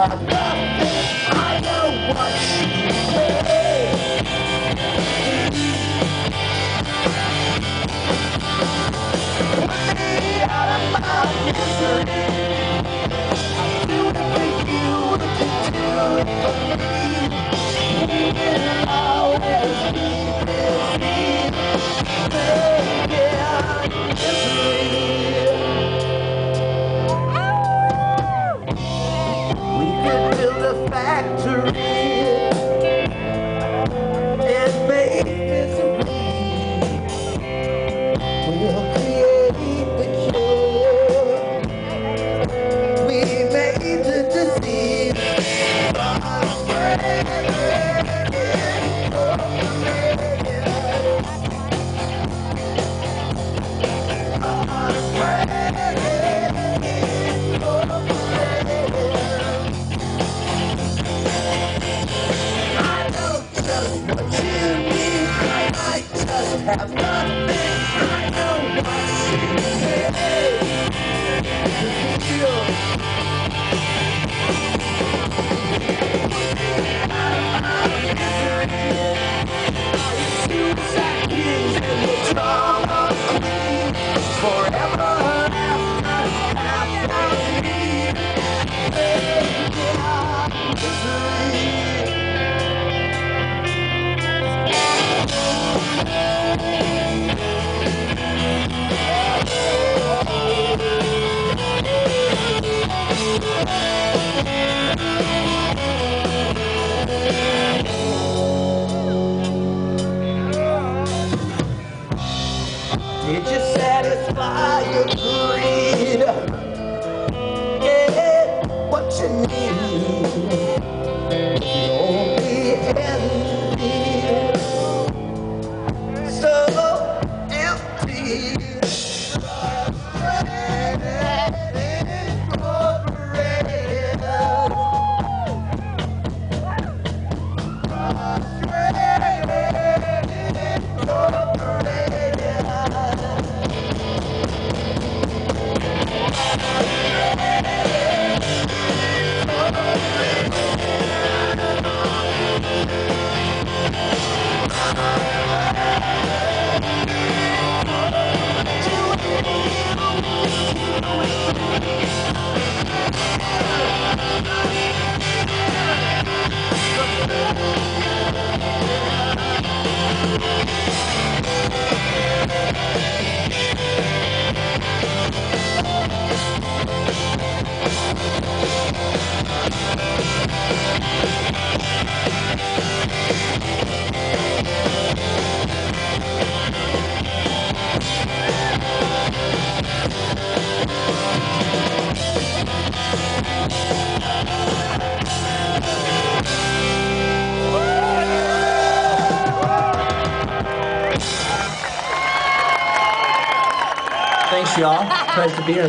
nothing I know what she a factory and misery. We'll create the cure. We made the disease. Have nothing. I know what she said. You Suicide kings and the drama Did you satisfy your greed? Get what you need. Y'all. Pleasure to be here.